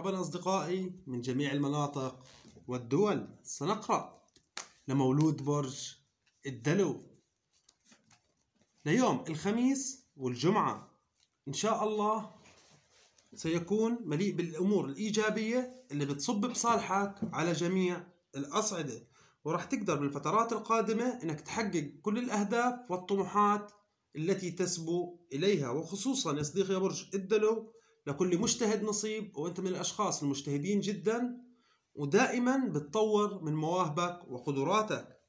مرحبا أصدقائي من جميع المناطق والدول سنقرأ لمولود برج الدلو. ليوم الخميس والجمعة إن شاء الله سيكون مليء بالأمور الإيجابية اللي بتصب بصالحك على جميع الأصعدة. وراح تقدر بالفترات القادمة إنك تحقق كل الأهداف والطموحات التي تسبو إليها وخصوصا يا صديقي برج الدلو لكل مجتهد نصيب وأنت من الأشخاص المجتهدين جدا ودائما بتطور من مواهبك وقدراتك.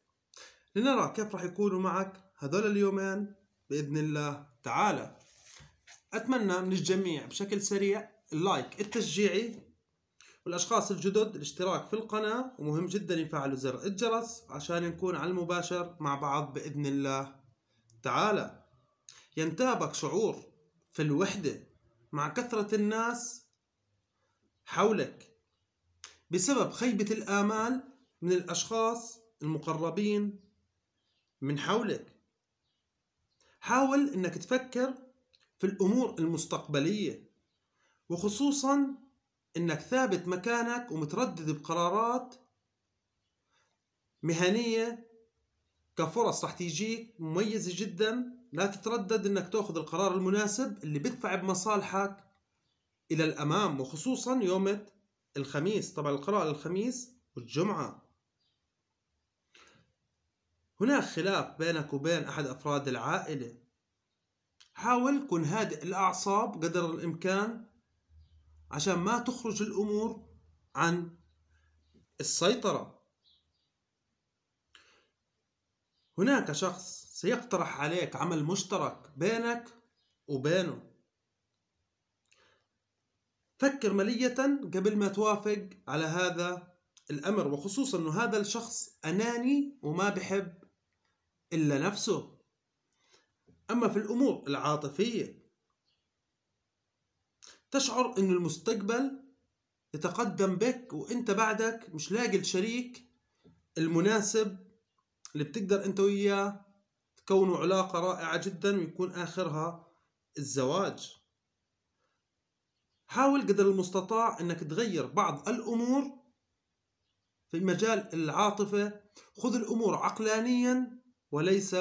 لنرى كيف راح يكونوا معك هذول اليومين بإذن الله تعالى. أتمنى من الجميع بشكل سريع اللايك التشجيعي والأشخاص الجدد الاشتراك في القناة ومهم جدا يفعلوا زر الجرس عشان نكون على المباشر مع بعض بإذن الله تعالى. ينتابك شعور في الوحدة مع كثرة الناس حولك بسبب خيبة الآمال من الأشخاص المقربين من حولك. حاول أنك تفكر في الأمور المستقبلية وخصوصا أنك ثابت مكانك ومتردد بقرارات مهنية كفرص راح تيجيك مميزة جدا. لا تتردد إنك تأخذ القرار المناسب اللي بيدفع بمصالحك إلى الأمام وخصوصا يوم الخميس. طبعا القراءة الخميس والجمعة. هناك خلاف بينك وبين أحد أفراد العائلة. حاول كن هادئ الأعصاب قدر الإمكان عشان ما تخرج الأمور عن السيطرة. هناك شخص سيقترح عليك عمل مشترك بينك وبينه. فكر ملية قبل ما توافق على هذا الأمر وخصوصا أنه هذا الشخص أناني وما بحب إلا نفسه. أما في الأمور العاطفية تشعر أن المستقبل يتقدم بك وإنت بعدك مش لاقي الشريك المناسب اللي بتقدر أنت وياه تكونوا علاقة رائعة جدا ويكون آخرها الزواج. حاول قدر المستطاع إنك تغير بعض الأمور في مجال العاطفة. خذ الأمور عقلانيا وليس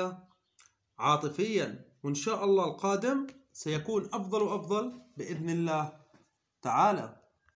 عاطفيا. وإن شاء الله القادم سيكون أفضل وأفضل بإذن الله تعالى.